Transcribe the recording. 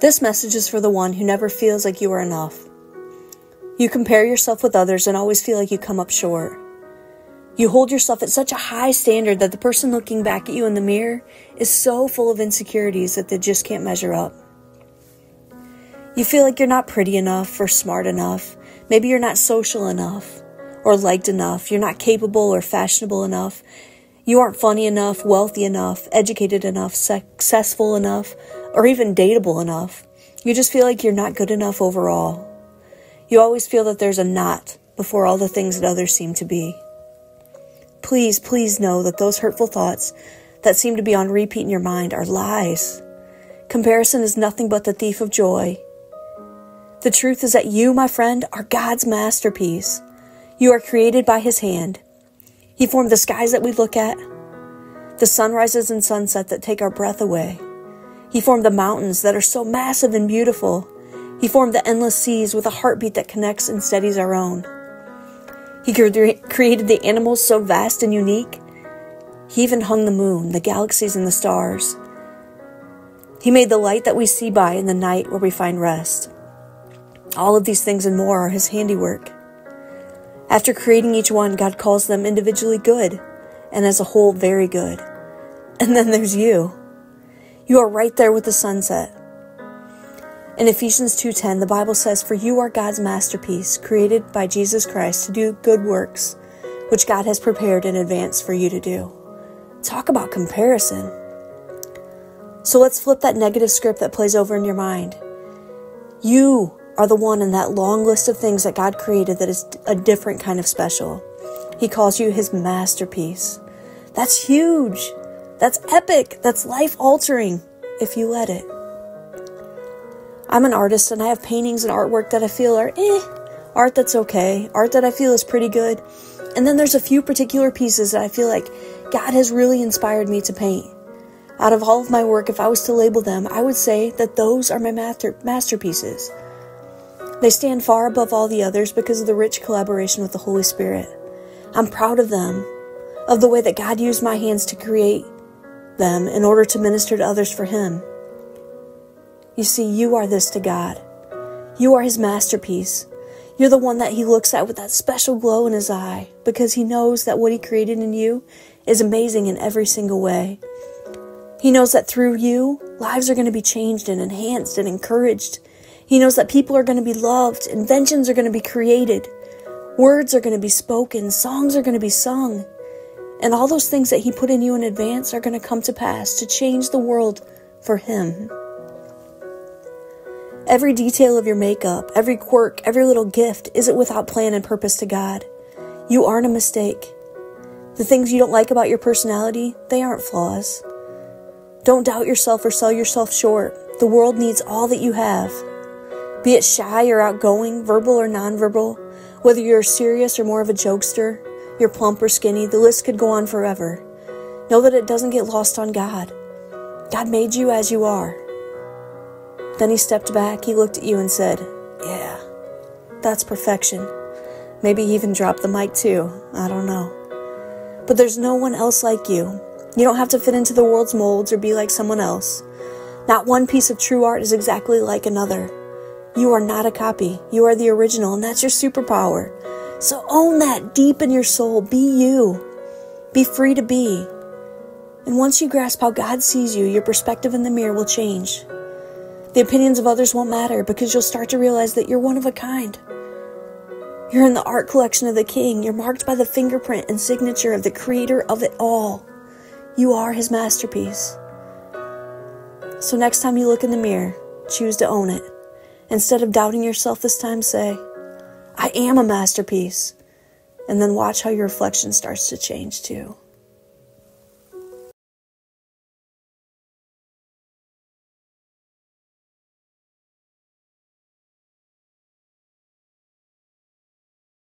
This message is for the one who never feels like you are enough. You compare yourself with others and always feel like you come up short. You hold yourself at such a high standard that the person looking back at you in the mirror is so full of insecurities that they just can't measure up. You feel like you're not pretty enough or smart enough. Maybe you're not social enough or liked enough. You're not capable or fashionable enough. You aren't funny enough, wealthy enough, educated enough, successful enough, or even dateable enough. You just feel like you're not good enough overall. You always feel that there's a not before all the things that others seem to be. Please, please know that those hurtful thoughts that seem to be on repeat in your mind are lies. Comparison is nothing but the thief of joy the truth is that you, my friend, are God's masterpiece. You are created by His hand. He formed the skies that we look at, the sunrises and sunsets that take our breath away. He formed the mountains that are so massive and beautiful. He formed the endless seas with a heartbeat that connects and steadies our own. He created the animals so vast and unique. He even hung the moon, the galaxies, and the stars. He made the light that we see by in the night where we find rest. All of these things and more are His handiwork. After creating each one, God calls them individually good, and as a whole, very good. And then there's you. You are right there with the sunset. In Ephesians 2:10, the Bible says, "For you are God's masterpiece, created by Jesus Christ to do good works, which God has prepared in advance for you to do." Talk about comparison. So let's flip that negative script that plays over in your mind. You are the one in that long list of things that God created that is a different kind of special. He calls you his masterpiece. That's huge. That's epic. That's life altering if you let it. I'm an artist and I have paintings and artwork that I feel are eh, art that's okay, art that I feel is pretty good. And then there's a few particular pieces that I feel like God has really inspired me to paint. Out of all of my work, if I was to label them, I would say that those are my master- masterpieces. They stand far above all the others because of the rich collaboration with the Holy Spirit. I'm proud of them, of the way that God used my hands to create them in order to minister to others for Him. You see, you are this to God. You are His masterpiece. You're the one that He looks at with that special glow in His eye because He knows that what He created in you is amazing in every single way. He knows that through you, lives are going to be changed and enhanced and encouraged he knows that people are going to be loved, inventions are going to be created, words are going to be spoken, songs are going to be sung. And all those things that He put in you in advance are going to come to pass to change the world for Him. Every detail of your makeup, every quirk, every little gift isn't without plan and purpose to God. You aren't a mistake. The things you don't like about your personality, they aren't flaws. Don't doubt yourself or sell yourself short. The world needs all that you have. Be it shy or outgoing, verbal or nonverbal, whether you're serious or more of a jokester, you're plump or skinny, the list could go on forever. Know that it doesn't get lost on God. God made you as you are. Then he stepped back, he looked at you and said, Yeah, that's perfection. Maybe he even dropped the mic too. I don't know. But there's no one else like you. You don't have to fit into the world's molds or be like someone else. Not one piece of true art is exactly like another. You are not a copy. You are the original, and that's your superpower. So own that deep in your soul. Be you. Be free to be. And once you grasp how God sees you, your perspective in the mirror will change. The opinions of others won't matter because you'll start to realize that you're one of a kind. You're in the art collection of the King. You're marked by the fingerprint and signature of the Creator of it all. You are His masterpiece. So next time you look in the mirror, choose to own it. Instead of doubting yourself this time, say, I am a masterpiece. And then watch how your reflection starts to change too.